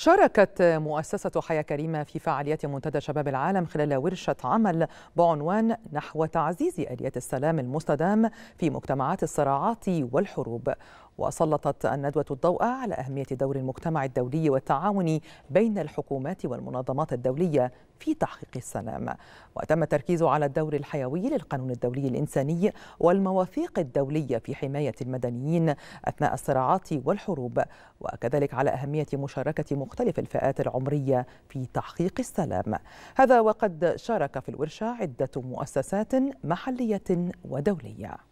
شاركت مؤسسة حياة كريمة في فعاليات منتدى شباب العالم خلال ورشة عمل بعنوان نحو تعزيز آليات السلام المستدام في مجتمعات الصراعات والحروب. وسلطت الندوة الضوء على أهمية دور المجتمع الدولي والتعاون بين الحكومات والمنظمات الدولية في تحقيق السلام. وتم التركيز على الدور الحيوي للقانون الدولي الإنساني والمواثيق الدولية في حماية المدنيين أثناء الصراعات والحروب وكذلك على أهمية مشاركة مختلف الفئات العمرية في تحقيق السلام. هذا وقد شارك في الورشة عدة مؤسسات محلية ودولية.